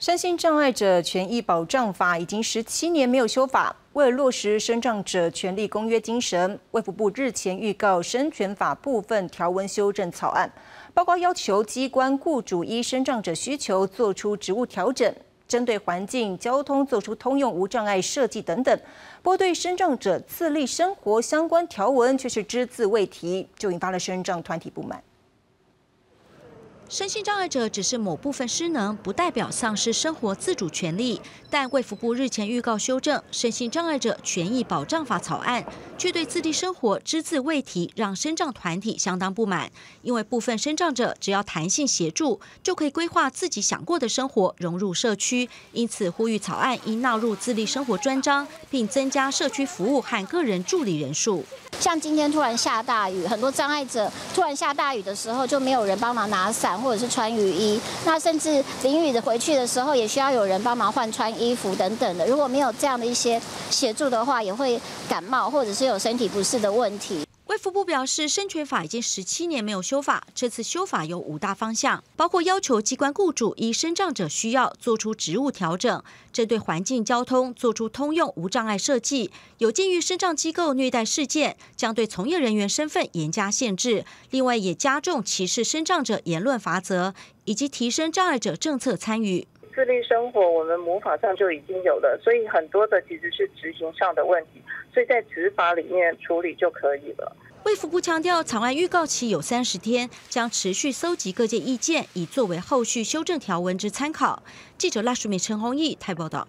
身心障碍者权益保障法已经十七年没有修法，为了落实身障者权利公约精神，卫福部日前预告生权法部分条文修正草案，报告要求机关雇主依身障者需求做出职务调整，针对环境、交通做出通用无障碍设计等等。不过对身障者自立生活相关条文却是只字未提，就引发了身障团体不满。身心障碍者只是某部分失能，不代表丧失生活自主权利。但卫福部日前预告修正《身心障碍者权益保障法》草案，却对自立生活只字未提，让身障团体相当不满。因为部分身障者只要弹性协助，就可以规划自己想过的生活，融入社区。因此呼吁草案应纳入自立生活专章，并增加社区服务和个人助理人数。像今天突然下大雨，很多障碍者突然下大雨的时候就没有人帮忙拿伞。或者是穿雨衣，那甚至淋雨的回去的时候，也需要有人帮忙换穿衣服等等的。如果没有这样的一些协助的话，也会感冒或者是有身体不适的问题。卫福部表示，生权法已经十七年没有修法，这次修法有五大方向，包括要求机关雇主依身障者需要做出职务调整，针对环境交通做出通用无障碍设计，有鉴于身障机构虐待事件，将对从业人员身份严加限制。另外，也加重歧视身障者言论罚则，以及提升障碍者政策参与。自力生活，我们魔法上就已经有了，所以很多的其实是执行上的问题，所以在执法里面处理就可以了。卫福部强调，草案预告期有三十天，将持续搜集各界意见，以作为后续修正条文之参考。记者拉淑美、陈宏毅太报道。